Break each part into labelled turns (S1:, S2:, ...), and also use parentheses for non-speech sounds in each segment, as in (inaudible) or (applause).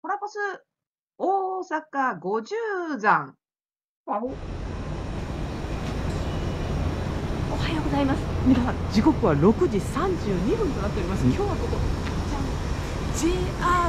S1: コラボス大阪五十山。
S2: おはようございます。皆さん、時刻は6時32分となっております。今日はここ、じゃん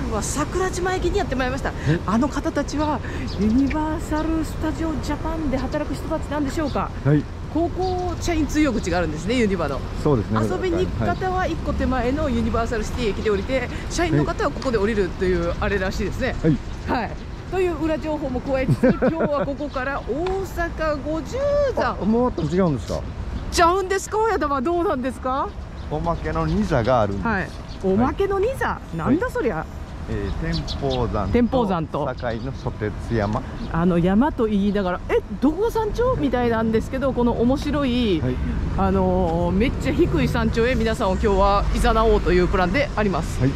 S2: JR は桜島駅にやってまいりました。あの方たちはユニバーサル・スタジオ・ジャパンで働く人たちなんでしょうか？
S3: はい、
S2: 高校社員通用口があるんですね、ユニバの。
S3: そうですね。
S2: 遊びに行く
S3: はい
S2: 方は1個手前のユニバーサルシティ駅で降りて、社員の方はここで降りるというあれらしいですね。
S3: はい、
S2: はい。という裏情報も加えつつ、今日はここから大阪五十
S3: あ
S2: 山。
S3: もっと違うんですか？
S2: ちゃうんですか、親玉どうなんですか？
S3: おまけのニザがあるんです。
S2: はい。おまけのニザ、なんだそりゃ。
S3: えー、天保山
S2: 天保山と
S3: 堺のソテツ山。
S2: あの山と言いながら、え、どこが山頂？みたいなんですけど、この面白い。
S3: はい、
S2: あのーめっちゃ低い山頂へ皆さんを今日は誘おうというプランであります。
S3: はい、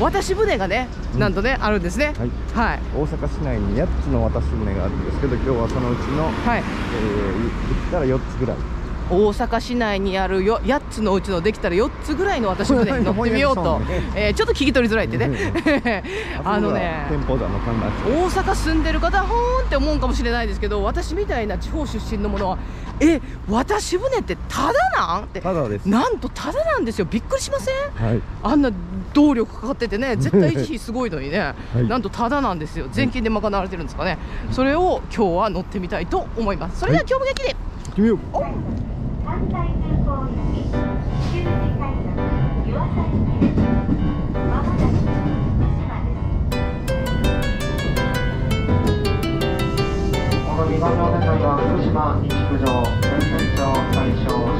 S2: 渡し船がね、
S3: うん
S2: なんとね、あるんですね。
S3: はい。
S2: はい。
S3: 大阪市内に8つの渡し船があるんですけど、今日はそのうちの、
S2: はい。
S3: えー、できたら4つぐらい。
S2: 大阪市内にあるよ8つのうちのできたら4つぐらいの私船に乗ってみようと、えーちょっと聞き取りづらいってね。あのね大阪住んでる方ほーんって思うんかもしれないですけど私みたいな地方出身のものはえ渡し船ってタダなんって。
S3: 地。ただです。
S2: なんとタダなんですよ。びっくりしません？
S3: はい。
S2: あんな動力かかっててね (laughs) 絶対維持費すごいのにね、
S3: い。
S2: なんとタダなんですよ。税金で賄われてるんですかね。それを今日は乗ってみたいと思います。それでは今日も元気で、
S3: 行ってみよう。
S4: この2番乗線は福島西九条天線町大正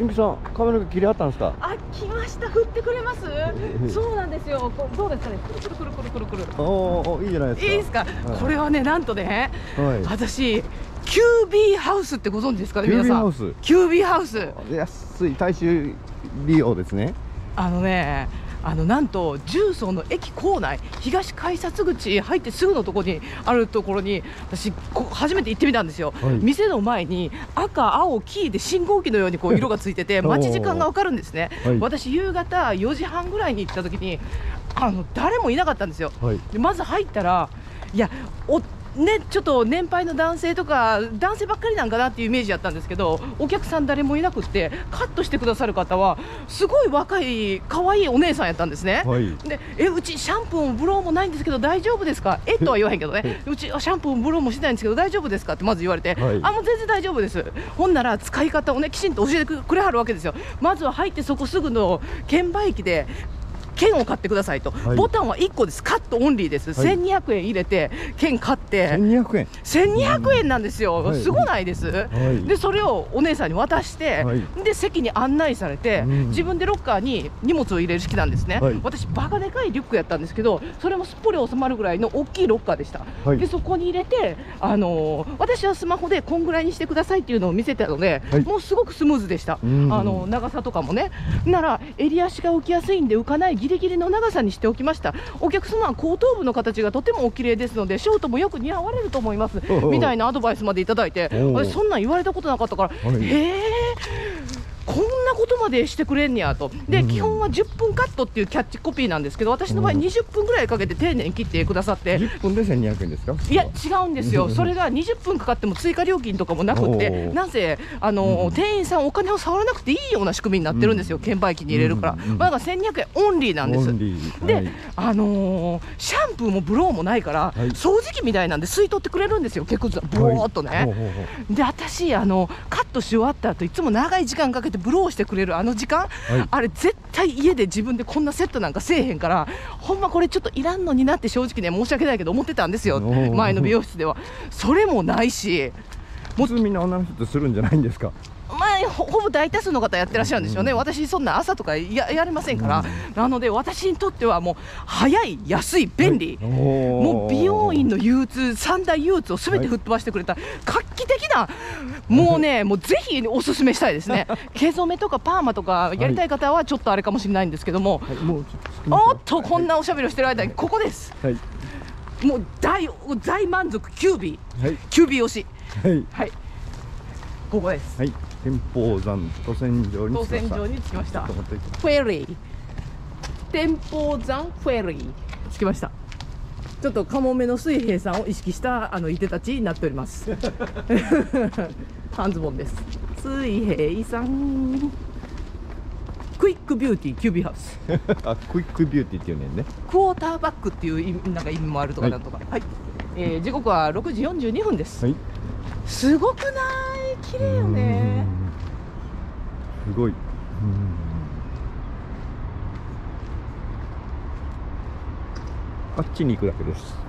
S3: 純喜さん、髪の毛切りはったんですか？
S2: あ来ました振ってくれます？そうなんですよこうどうですかね？くるくるくるくるくるくる
S3: おーおー、いいじゃないですか。
S2: いいですか、
S3: はい
S2: これはねなんとね
S3: はい。
S2: 私キュービーハウスってご存知ですかね
S3: キュー
S2: 皆さん？
S3: ビーハウス？
S2: キュービーハウス
S3: 安い大衆利用ですね。
S2: あのねあのなんと重曹の駅構内東改札口入ってすぐのところにあるところに私こ初めて行ってみたんですよ、
S3: はい。
S2: 店の前に赤青黄で信号機のようにこう色がついてて (laughs) 待ち時間がわかるんですね、
S3: はい。
S2: 私夕方4時半ぐらいに行った時にあの誰もいなかったんですよ。
S3: はい。
S2: でまず入ったらいやおね、ちょっと年配の男性とか男性ばっかりなんかなっていうイメージやったんですけどお客さん誰もいなくってカットしてくださる方はすごい若い可愛いお姉さんやったんですね。
S3: はい。
S2: でえうちシャンプーもブローもないんですけど大丈夫ですか？え？とは言わへんけどね。うちあシャンプーもブローもしてないんですけど大丈夫ですか？ってまず言われて、
S3: はい。
S2: あもう全然大丈夫です。ほんなら使い方をねきちんと教えてくれはるわけですよ。まずは入ってそこすぐの券売機で券を買ってくださいと、
S3: はい。
S2: ボタンは1個です。カットオンリーです、
S3: はい。
S2: 1200円入れて券買って。
S3: 千二百円。
S2: 1200円なんですよ、
S3: はい。
S2: すごないです、
S3: い。
S2: でそれをお姉さんに渡して、
S3: はい。
S2: で席に案内されて、
S3: うん。
S2: 自分でロッカーに荷物を入れる式なんですね、
S3: はい。
S2: 私バカでかいリュックやったんですけどそれもすっぽり収まるぐらいの大きいロッカーでした、
S3: はい。
S2: でそこに入れて、あのー私はスマホでこんぐらいにしてくださいっていうのを見せたので、
S3: はい。
S2: もうすごくスムーズでした、
S3: うん。
S2: あの長さとかもね。なら襟足が浮きやすいんで浮かないギリギリの長さにしておきました。お客様は後頭部の形がとてもお綺麗ですのでショートもよく似合われると思います。みたいなアドバイスまでいただいてそんなん言われたことなかったから、
S3: はい。
S2: へえこんなことまでしてくれんねやと。で、
S3: うん
S2: 基本は10分カットっていうキャッチコピーなんですけど私の場合
S3: うん。
S2: 20分ぐらいかけて丁寧に切ってくださって、
S3: 10分で1200円ですか？
S2: いや違うんですよ、それが20分かかっても追加料金とかもなくって、(laughs) なぜあの、
S3: うん
S2: 店員さん、お金を触らなくていいような仕組みになってるんですよ、
S3: うん
S2: 券売機に入れるから、
S3: うんうん
S2: まあだから1200円オンリーなんです。で、
S3: はい。
S2: あのーシャンプーもブローもないから、
S3: はい。
S2: 掃除機みたいなんで吸い取ってくれるんですよ、結構ずぼーっとね。
S3: ほうほうほう。
S2: で私あのカットし終わった後いつも長い時間かけてブローしてくれるあの時間、
S3: はい。
S2: あれ絶対家で自分でこんなセットなんかせえへんからほんまこれちょっといらんのになって正直ね申し訳ないけど思ってたんですよ。前の美容室では。それもないし。
S3: 普通みんな女の人ってするんじゃないんですか？
S2: まあほ (laughs) ほぼ大多数の方やってらっしゃるんですよね、私そんな朝とかややれませんから、なので私にとってはもう早い安い便利、も
S3: も
S2: う美容院の憂鬱三大憂鬱をすべて吹っ飛ばしてくれた画期的なもうねもうぜひおすすめしたいですね。(laughs) 毛染めとかパーマとかやりたい方はちょっとあれかもしれないんですけども、おっとこんなおしゃべりをしてる間にここです。
S3: はい。
S2: もう大大満足キュービー。
S3: はい。
S2: キュービー推し。
S3: はい。
S2: はい。ここです。
S3: はい天保山都線上に
S2: 当
S3: 着きました。
S2: 選場に着きました。フェリー天保山フェリー着きました。ちょっとカモメの水兵さんを意識したあのいでたちになっております。(laughs) 半ズボンです。水兵さん。クイックビューティー QBハウス
S3: あクイックビューティーっていうねんね。
S2: クォーターバックっていう意味なんか意味もあるとか
S3: はい
S2: なんとか。はい、えー時刻は6時42分です、
S3: はい。
S2: すごくない？綺麗よね。
S3: すごい。あっちに行くだけです。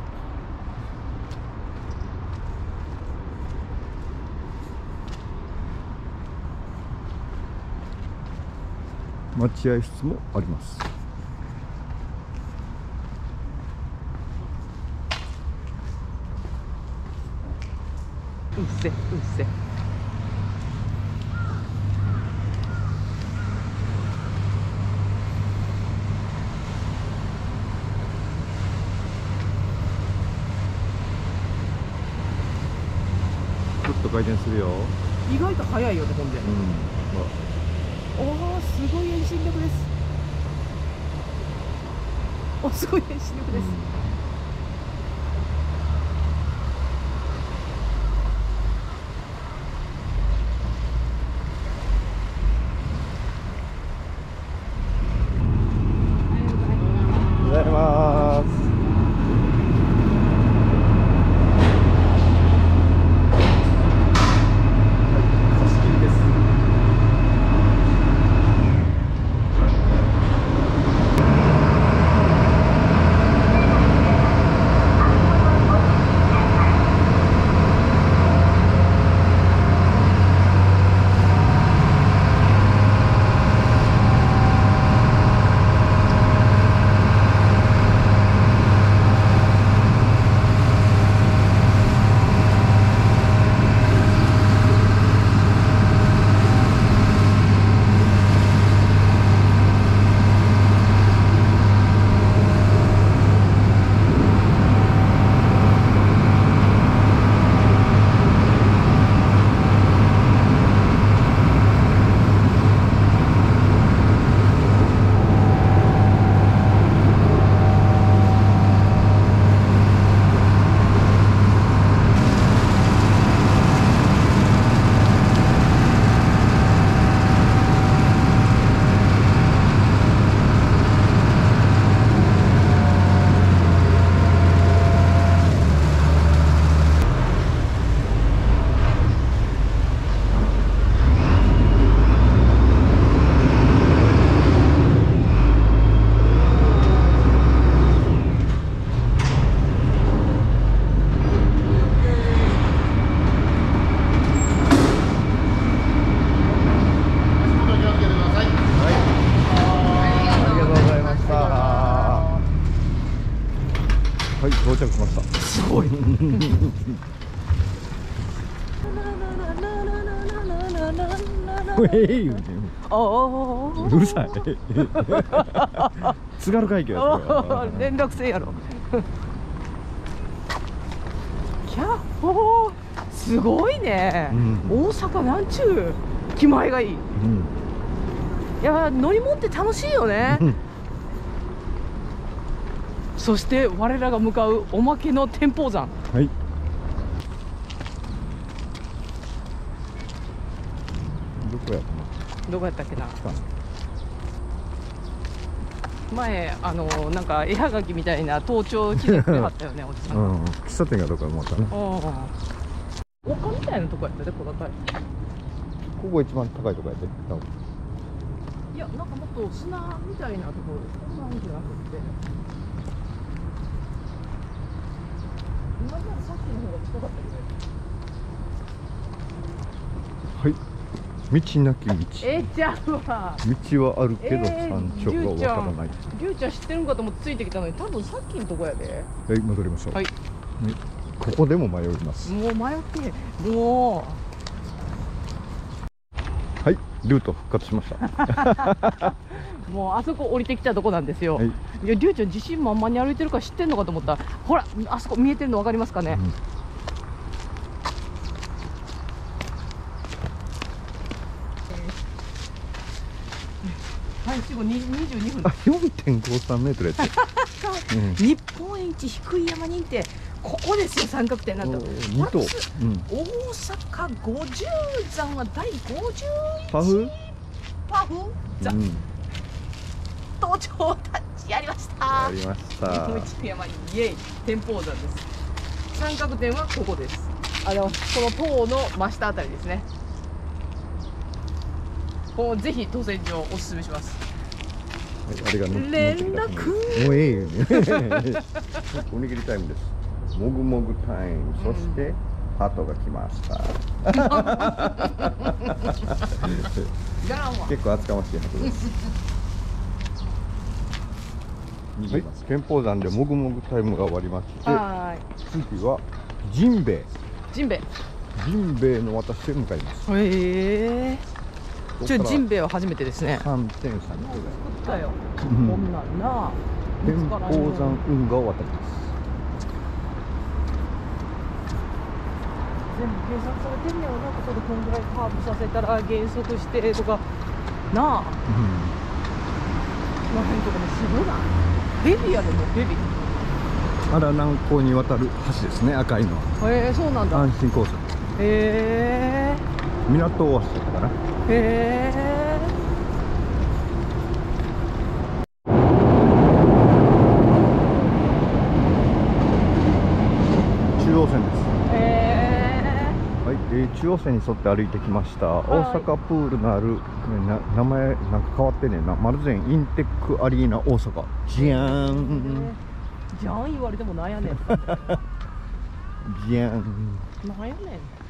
S3: 待合室もあります
S2: うっせうっせ
S3: ちょっと回転するよ。
S2: 意外と早いよねほんで。
S3: うん。
S2: おおすごい遠心力です。おすごい遠心力です、
S3: おうるさい。(laughs) 津軽海峡 (laughs)
S2: 連絡せんやろ。(laughs) キャッホーすごいね、
S3: うん。
S2: 大阪なんちゅう気前がいい。
S3: うん。
S2: いや乗り物って楽しいよね。
S3: うん。
S2: そして我らが向かうおまけの天保山。
S3: はいどこやか
S2: どこやったっけな
S3: な来たの
S2: 前あのなんか絵はがきみたいな盗聴来てくれはったよね (laughs) おじさん、うん、
S3: うん喫茶店がどこか思ったね
S2: 丘みたいなとこやったで小高い
S3: ここ一番高いとこやで多分。
S2: いやなんかもっと砂みたいなところそんなんじゃなくて。今までさっきの方が近かったけど
S3: はい道なき道。
S2: えちゃうわ
S3: 道はあるけど
S2: えー
S3: 山頂がわからない。
S2: りゅうちゃん知ってるんかと思ってついてきたのに多分さっきのとこやで。
S3: はい戻りましょう。
S2: はい。
S3: ここでも迷います。
S2: もう迷っても
S3: はいルート復活しました。
S2: う (laughs) もうあそこ降りてきたとこなんですよ、
S3: はい。
S2: いやりゅうちゃん自信満々に歩いてるから知ってんのかと思った。らほらあそこ見えてるの分かりますかね、
S3: うん
S2: はい死後に22分。
S3: あ4.53メートルやって、(laughs) うん。
S2: 日本一低い山認定ここですよ三角点なんと。
S3: 2頭、うん、
S2: 大阪五十山は第51
S3: パフ、
S2: パフ？山、
S3: うん、
S2: 登頂タッチやりました。
S3: やりまし
S2: 日
S3: た
S2: 本一山イエイ天保山です。三角点はここです。あのこの塔の真下あたりですね。こうぜひ当選状おすすめします。
S3: はいあれが乗って
S2: 連
S3: 乗ってきた
S2: 絡
S3: おにぎりタイムです。もぐもぐタイム。そして、ハトが来ました。結構厚かましいハトです。はい、憲法山でもぐもぐタイムが終わりまして
S2: は
S3: 次はジンベエ
S2: ジンベエ
S3: ジンベエの私へ向かいます。
S2: へえちょジンベエは初めてですね。
S3: 3.3
S2: 作ったよこ
S3: うん。
S2: んなん。な
S3: 憲法山運河を渡ります。
S2: 全部計算されてんねやろな。ここでこんぐらいカーブさせたら減速してとか。なあ。この辺とかもすごい。なベビーやでもうベビー。
S3: あら南港に渡る橋ですね赤いのは。
S2: へえそうなんだ。
S3: 安心交差
S2: へえ
S3: 港大橋だったかな。
S2: へえ
S3: 中央線です。
S2: へ
S3: はい、えー中央線に沿って歩いてきました、大阪プールのあるな名前なんか変わってんねんな。丸善インテックアリーナ大阪。じゃー
S2: え
S3: ん
S2: じゃん言われてもなんやねん。
S3: じゃーん
S2: なんやねん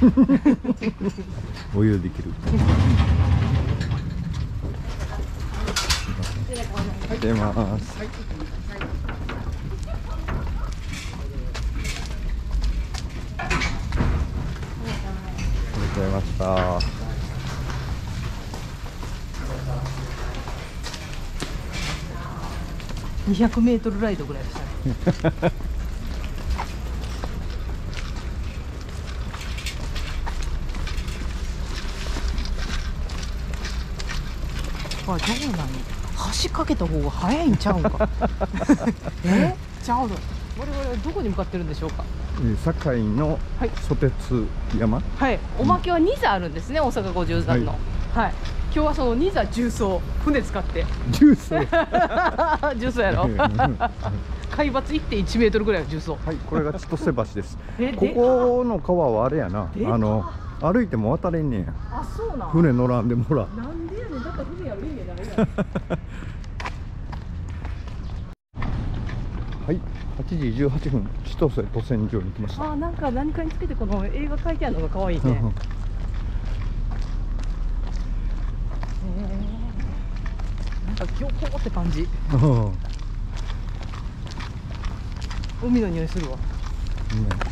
S3: 近 (laughs) いお湯できる。出ます。ありがとうございました。
S2: 200メートルライドぐらいでしたね (laughs) うなん橋かけた方が早いんちゃうんか？(laughs) え？ちゃうの我々はどこに向かってるんでしょうか？
S3: えー堺の
S2: はい。
S3: ソテツ山？
S2: はい。おまけは2座あるんですね大阪53の。はい、今日はその2座重曹船使って。
S3: ジュース
S2: 重曹やろ？(laughs) 海抜1.1メートルぐらいの重曹。
S3: はいこれが千歳橋です。
S2: え
S3: ここの川はあれやな。あの歩いても渡れんねんや。
S2: あそうなん。
S3: 船乗らんでもほら
S2: なんでやねん。だから船やる意味やん (laughs)
S3: はい8時18分千歳渡船場に来ました。
S2: あーなんか何かにつけてこの映画書いてあるのが可愛いね。へー。なんか漁港って感じ。
S3: うん。
S2: 海の匂いするわ。
S3: あ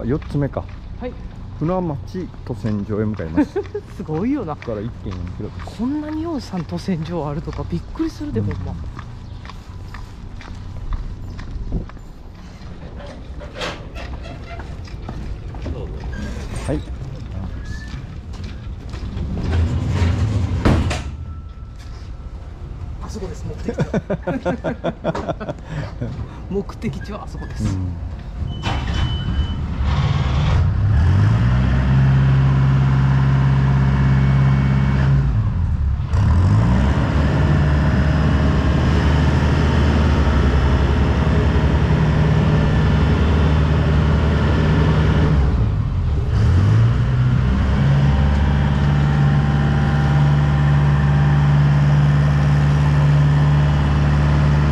S3: は4つ目か。
S2: はい。
S3: 船町渡船場へ向かいます。こ (laughs)
S2: すごいよな。
S3: こから1.4キロ
S2: こんなに洋さん渡船場あるとかびっくりするで、ほんま。
S3: はい。
S2: あそこです。目的地 (laughs) 目的地はあそこです、
S3: うん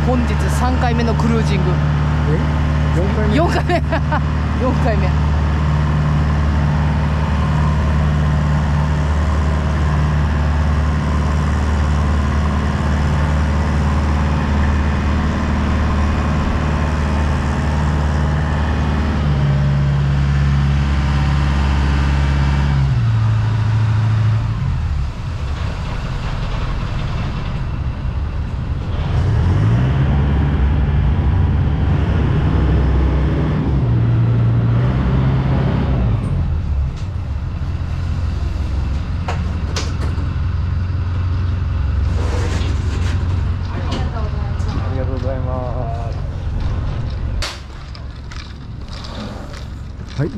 S2: 本日3回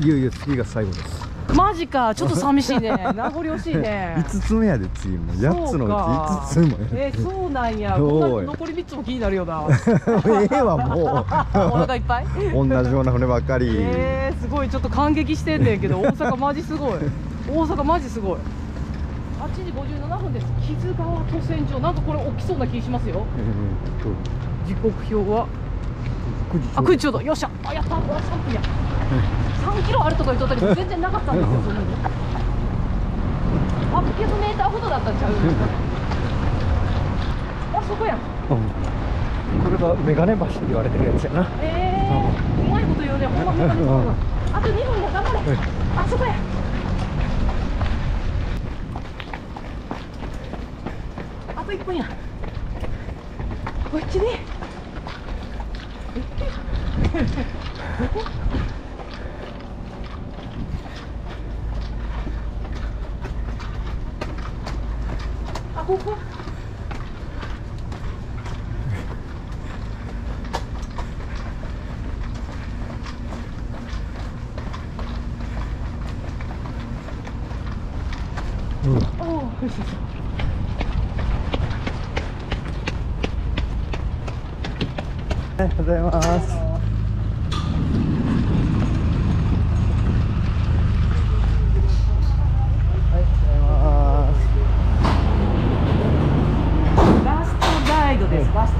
S3: いいよいよ次が最後です。
S2: マジか。ちょっと寂しいね。(laughs) 名残惜しいね。
S3: 5つ目やで次も8つのうち5つもや
S2: えー、そうなんや。残り3つも気になるよな。(laughs)
S3: ええわも (laughs)
S2: お腹いっぱい？
S3: う同じような船ばっかり、
S2: えー、すごい。ちょっと感激してんねんけど大阪マジすごい。大阪マジすごい。8時57分です。木津川渡船場なんかこれ起きそうな気しますよ。
S3: えー
S2: 時刻表は。
S3: 9時ちょうど
S2: あ9時ちょうどよっしゃ。あやった。あ3分や3キロあるとか言っとったけど全然なかったんですよ。そん。なに800メーターほどだったんちゃう？あそこや
S3: うん。これがメガネ橋って言われてるやつやな。
S2: えー、うまいこと言うね。ほんまメガネそうだあと2分や頑張れあそこや。あと1分や。こっちねおおよ
S3: うございますはい、ありがとうございます
S2: ラストライ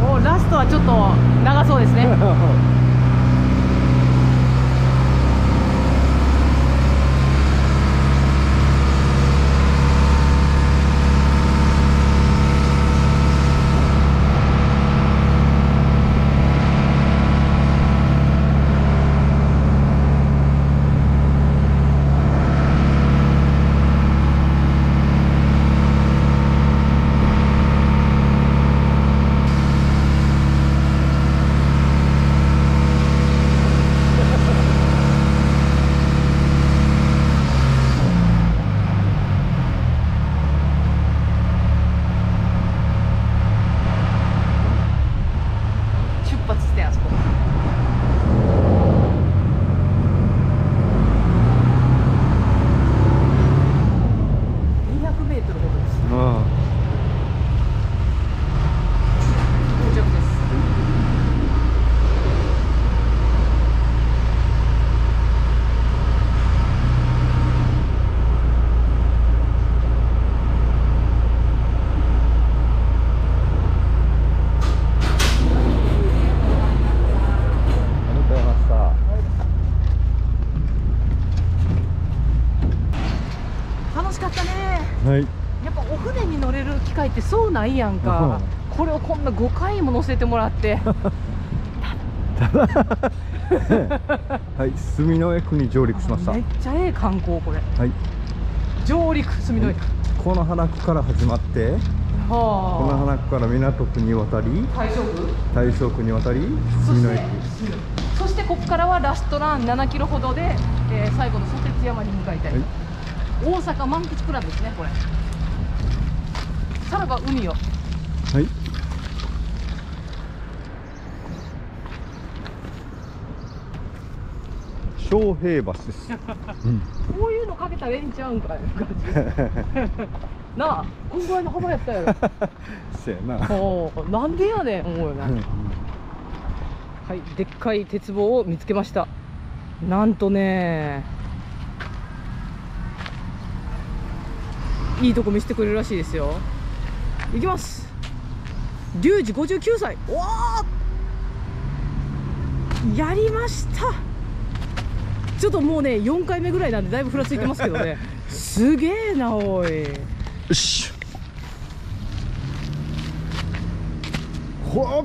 S2: もう。ラスト
S3: は
S2: ちょっと長そうですね。(laughs) 出発してあそこ。200メートルほどです。
S3: あ
S2: 到着です。
S3: ありがとうございました
S2: 楽しかったね。
S3: はい
S2: やっぱお船に乗れる機会ってそうないやんか、これをこんな5回も乗せてもらって。(laughs) (laughs)
S3: はい住之江区に上陸しました。
S2: めっちゃええ観光これ。
S3: はい。
S2: 上陸住之江区、
S3: この花区から始まってこの
S2: は
S3: 花区から港区に渡り
S2: あ大正区？
S3: 大正区に渡り住之江区
S2: そしてここからはラストラン7キロほどで、えー最後のソテツ山に向かいたい、
S3: はい。
S2: 大阪満喫プランですねこれさらば海よ
S3: はい。昌平橋です、(laughs) うん、
S2: こういうのかけたらええんちゃうんかい (laughs) なあこんぐらいの幅やったやろ。(laughs)
S3: せやな、
S2: おーなんでやねん思うよな、
S3: うん。
S2: はい、でっかい鉄棒を見つけました。なんとね。いいとこ見せてくれるらしいですよ。いきます。リュウジ59歳。おお。やりました。ちょっともうね、4回目ぐらいなんで、だいぶふらついてますけどね。(laughs) すげえな、おい。
S3: よしほっ。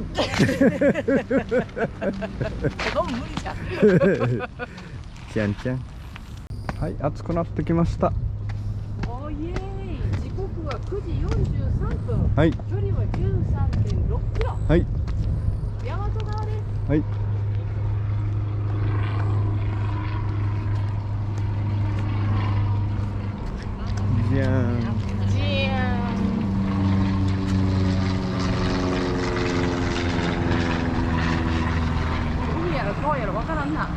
S3: ちゃんちゃんはい暑くなってきました
S2: おイエーイ時刻は9時43分
S3: はい。
S2: 距離は13.6キロ。
S3: はい。
S2: 大和川です。
S3: はい。じゃーん
S2: じーん海やろ川やろわからんな。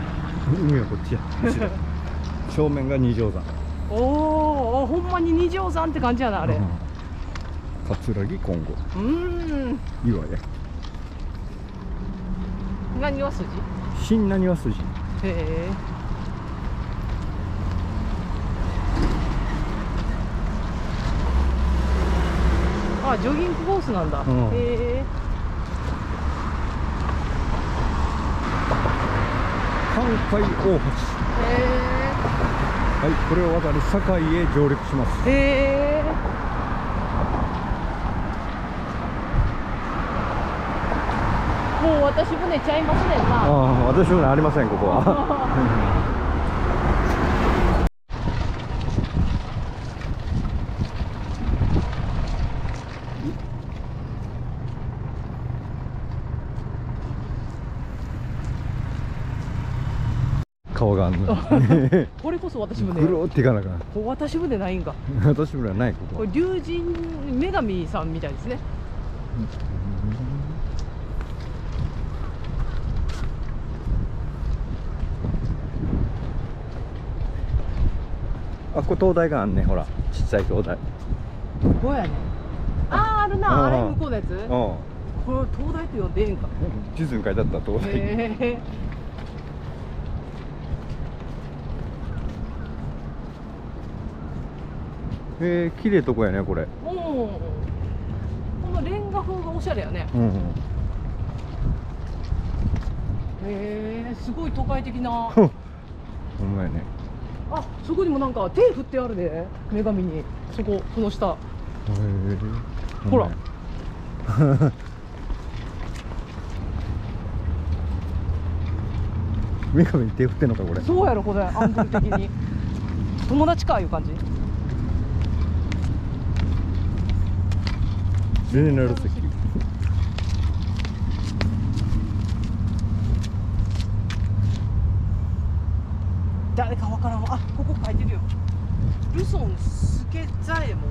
S3: 海はこっちや。(laughs) 正面が二条山。
S2: おーおほんまに二条山って感じやなあれ。
S3: うん葛城今後。
S2: うーん。
S3: 岩や
S2: 何は筋？
S3: 新なにわ筋。
S2: へえ。あジョギングコースなんだ、
S3: うん。
S2: へえ。
S3: 関海大橋。はいこれを渡り堺へ上陸します。
S2: へえへえもう私船ちゃいますねん
S3: あ
S2: な
S3: あ私もありませんここは。顔が (laughs)
S2: これこそ私船
S3: ぐるーっていかなあかん。
S2: こう私船ないんか。(laughs)
S3: 私もはないここは。
S2: これ龍神女神さんみたいですね
S3: あここ灯台があんねほらちっちゃい灯台。
S2: こうやねあーあるな。あれ向こうのやつ？
S3: うん。
S2: これ灯台って呼んでええんか？
S3: 地図に書いてあった灯台。
S2: へえ
S3: えー、綺麗とこやねこれ。
S2: うん。このレンガ風がおしゃれやね。
S3: うんうん。
S2: へえすごい都会的な。
S3: ほんまやね
S2: あそこにもなんか手振ってあるで女神に。そこその下。ほら。(laughs)
S3: 女神に手振ってんのかこれ。
S2: そうやろこれ。アングル的に。(laughs) 友達かいう感じ。
S3: ゼネラル席
S2: 誰かわからんわあここ書いてるよルソン助左衛門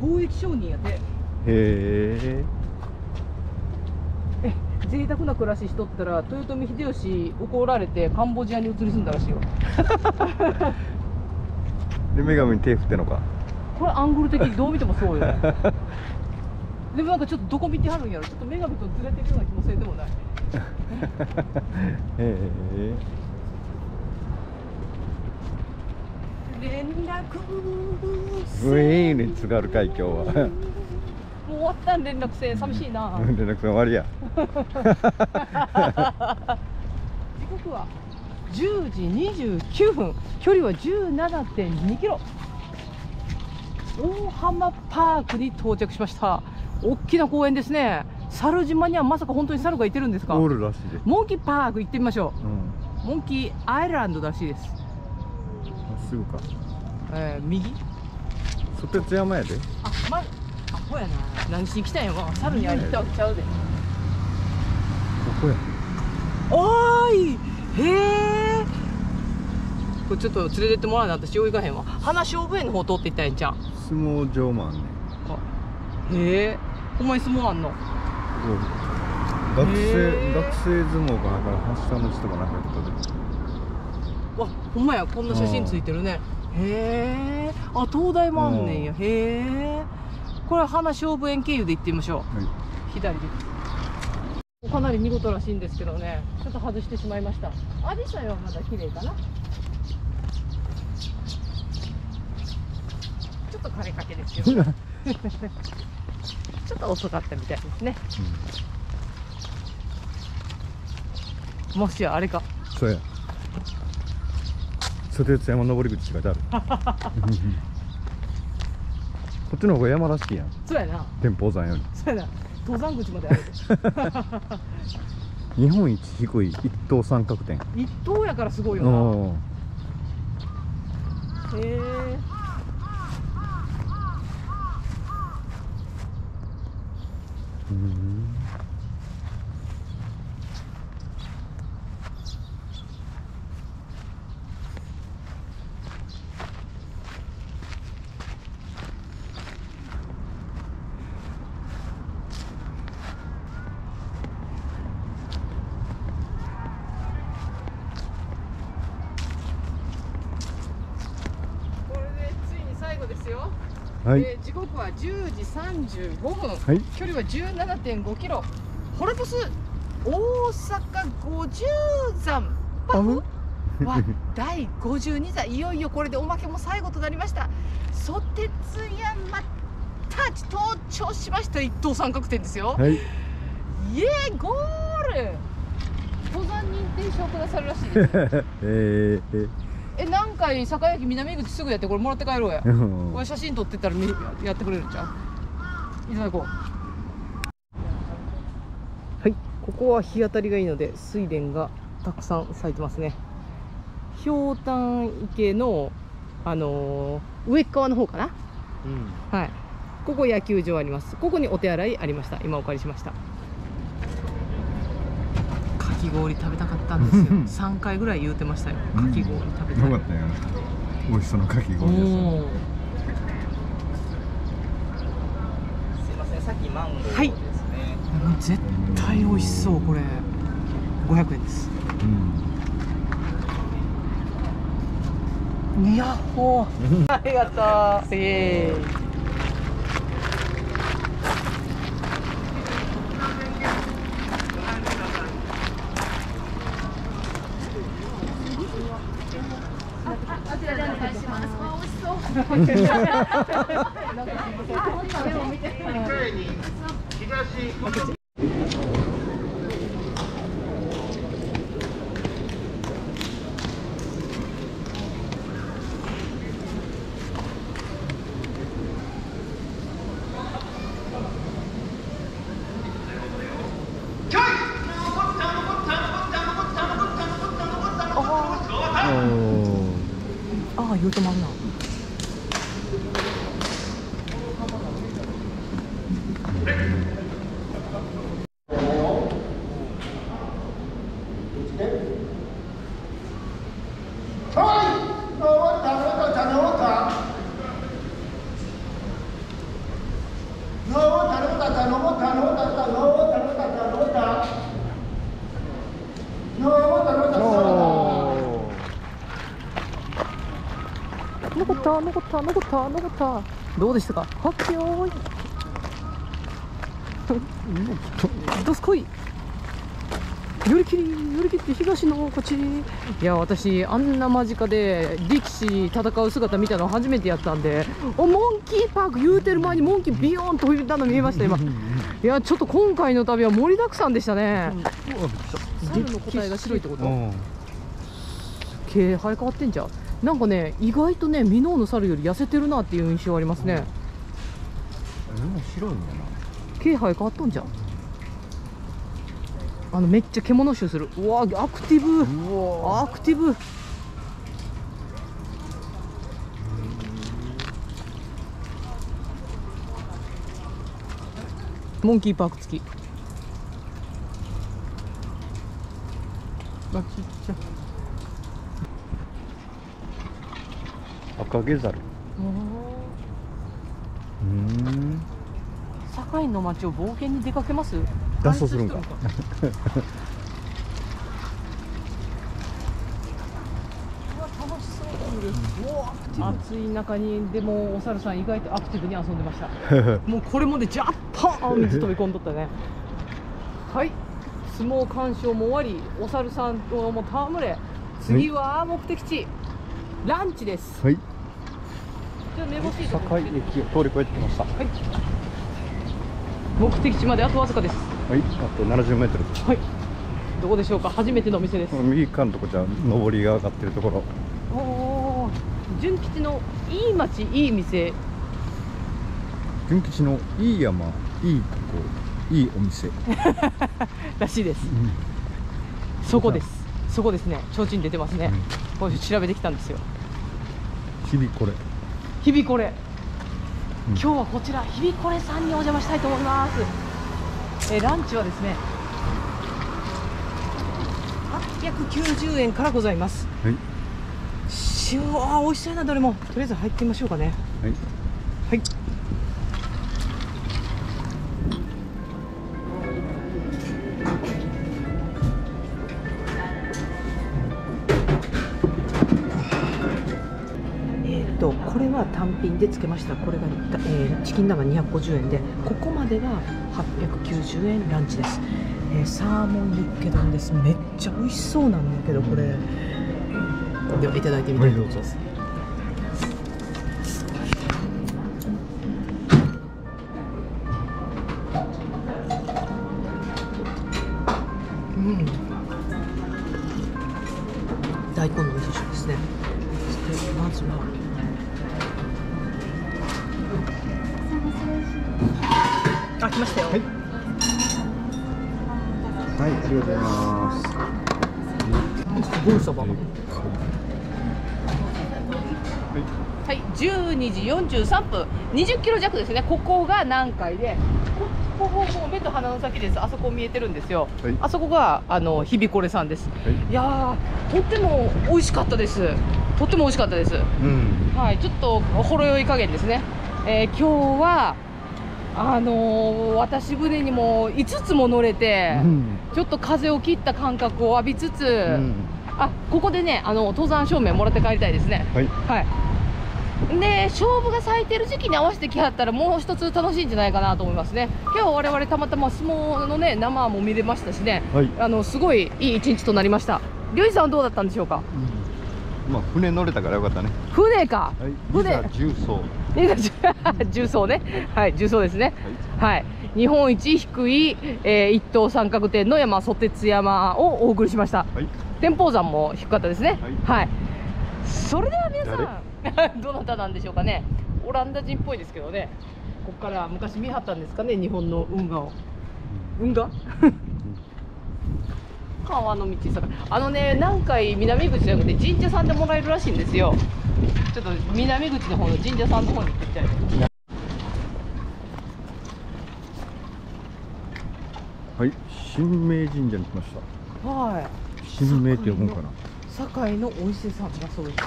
S2: 貿易商人やで
S3: へえ。
S2: え贅沢な暮らししとったら豊臣秀吉怒られてカンボジアに移り住んだらしいよ (laughs)
S3: で女神に手振ってんのか。
S2: これアングル的にどう見てもそうよね。(laughs) でもなんかちょっとどこ見てはるんやろ。ちょっと女神とずれてるような気もせんでもない。(laughs)
S3: へえ
S2: 連絡。
S3: ウィーンに津軽海峡は。
S2: もう終わったん連絡船寂しいな。(laughs)
S3: 連絡船終わりや。(laughs)
S2: 時刻は10時29分。距離は17.2キロ。大浜パークに到着しました。大きな公園ですね。猿島にはまさか本当に猿がいてるんですか？
S3: おるらしいで。
S2: モンキーパーク行ってみましょ
S3: う。ん。
S2: うモンキーアイランドらしいです、
S3: すぐか。
S2: えー、右？
S3: ソテツ山やで。
S2: あまあほやな。何しに来たんやわ猿に会いに。来たわけちゃうで。
S3: ここや。
S2: おーい！へえこれちょっと連れてってもらわな私よう行かへんわ。花勝負園の方通っていったんやんちゃん。
S3: 相撲場もあんねん。
S2: へえほんまに相撲あんの？
S3: 学
S2: へ
S3: 生
S2: ー
S3: 学生相撲かなんか発射の地とかなんかやったで
S2: わほんまやこんな写真ついてるね。へえあ東大もあんねんや。へえこれは花勝負園経由で行ってみましょう。
S3: はい。
S2: 左で。すかなり見事らしいんですけどね。ちょっと外してしまいました。アジサイはまだ綺麗かな。ちょっと枯れかけですよ。(laughs) ちょっと遅かったみたいですね。もしやあれか。
S3: そうやソテツ山登り口って書いてあるこっちの方が山らしいやん。
S2: そうやな。
S3: 天保山より。
S2: そうやな。登山口まである (laughs)
S3: 日本一低い一等三角点。
S2: 一等やからすごいよな。へえ。
S3: うん
S2: これでついに最後ですよ、
S3: はい
S2: えー時刻は10時35分、
S3: はい。
S2: 距離は17.5キロ。ホルブス大阪五十山。パフ。(laughs) は第52座。いよいよこれでおまけも最後となりました。ソテツ山タッチ登頂しました。一等三角点ですよ、
S3: はい。
S2: イエーイゴール。登山認定証くださるらしいです。(laughs)
S3: えー、
S2: え何回坂駅南口すぐやってこれもらって帰ろうや。
S3: うん。
S2: これ写真撮ってったらみやってくれるんちゃう？いただこう。はいここは日当たりがいいので水田がたくさん咲いてますね。ひょうたん池のあのー上側の方かな。はい。ここ野球場あります。ここにお手洗いありました。今お借りしました。かき氷食べたかったんですよ。(laughs) 3回ぐらい言うてましたよ。かき氷食べたい、
S3: よかったよ。美味しそうなかき氷屋さん。
S2: おーすいません、さっきマンゴーですね。絶対美味しそう、これ。500円です。やっほー。(laughs) ありがとう。イエーイ。ああ、言うてまうな。残った、残った、残った。どうでしたか？発表。どすこい。寄り切り、寄り切って東の勝ち。いや、私、あんな間近で力士戦う姿見たの初めてやったんで。お、モンキーパーク言うてる前にモンキービヨーンと振りたの見えました、今。いや、ちょっと今回の旅は盛りだくさんでしたね。猿の個体が白いってこと？毛生え変わってんじゃんなんかね意外とねミノーの猿より痩せてるなっていう印象ありますね、
S3: でも白いんだ
S2: 毛生え変わっとんじゃん。あのめっちゃ獣臭する。うわアクティブ。アクティブ。モンキーパーク付きあちっちゃ
S3: 赤毛猿うん。
S2: 堺の街を冒険に出かけます？
S3: 脱走するんか。
S2: 暑い中にでもお猿さん意外とアクティブに遊んでました。(laughs) もうこれまでジャッパーン水飛び込んどったね。はい。相撲鑑賞も終わりお猿さんとも戯れ。次は目的地ランチです。
S3: はい
S2: じゃあめぼしいとこ
S3: 堺駅を通り越えてきました。は
S2: はい。目的地まであとわずかです。
S3: いあと70メートル。
S2: はい。どうでしょうか？初めてのお店です。
S3: 右側のとこじゃ上りが上がってるところ。
S2: おお純吉のいい町いい店。
S3: 純吉のいい山いいとこいいお店、(laughs)
S2: らしいです。そこです。そこですね。提灯出てますね、これ調べてきたんですよ。
S3: 日々これ
S2: 日々これ、
S3: うん。
S2: 今日はこちら日々これさんにお邪魔したいと思います。えーランチはですね890円からございます。
S3: はい。
S2: 塩あー美味しそうやなどれも。とりあえず入ってみましょうかね。
S3: はい。
S2: はいでつけました。これが、えーチキン南蛮250円でここまでが890円ランチです、えーサーモンユッケ丼です。めっちゃ美味しそうなんだけどこれ。ではいただいてみたいと思います、うん。大根の味噌汁ですね。そしてまずはあ来ましたよ、
S3: はい。はいありがとうございます。
S2: すごいそば？はい、12時43分、20キロ弱ですね、ここが南海で、ここここ目と鼻の先です、あそこ見えてるんですよ、
S3: はい。
S2: あそこがあの日々これさんです、
S3: はい。
S2: いやー、とっても美味しかったです、とっても美味しかったです、
S3: うん。
S2: はい、ちょっとほろ酔い加減ですね、えー今日はあのー渡し船にも5つも乗れて、
S3: うん。
S2: ちょっと風を切った感覚を浴びつつ、
S3: うん。
S2: あここでねあの登山証明もらって帰りたいですね。
S3: はい。
S2: はい。で勝負が咲いてる時期に合わせてきはったらもう一つ楽しいんじゃないかなと思いますね。今日は我々たまたま相撲のね生も見れましたしね。
S3: はい。
S2: あのすごいいい一日となりました。りょうじさんはどうだったんでしょうか？
S3: まあ船乗れたからよかったね。
S2: 船か。
S3: はい。
S2: 船。
S3: 重曹 (laughs)
S2: 重曹ね。はい重曹ですね。はい。日本一低い、えー一等三角点の山ソテツ山をお送りしました。
S3: はい。
S2: 天保山も低かったですね。
S3: はい。
S2: はい、それでは皆さん (laughs) どなたなんでしょうかね。オランダ人っぽいですけどね。ここから昔見はったんですかね日本の運河を。運河？(laughs) 川の道さあのね南海南口じゃなくて神社さんでもらえるらしいんですよちょっと南口の方の神社さんの方に行ってみたい
S3: はい新明神社に来ました。
S2: はい。
S3: 新明って呼ぶんかな？
S2: 堺のお伊勢さんだそうです。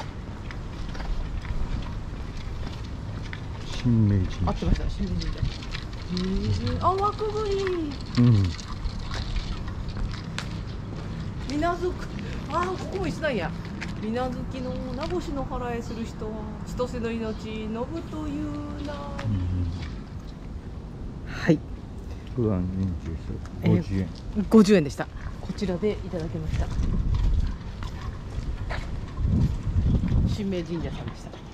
S3: 新明
S2: 合
S3: 神社。
S2: ってました新聞神社。あ枠ぶり
S3: うん。
S2: 水無く。あーここも一緒なんや水無月の名星の腹へする人は千歳の命信というなはい。
S3: 普段人
S2: えー
S3: 数50円
S2: 50円でした。こちらでいただきました。新明神社さんでした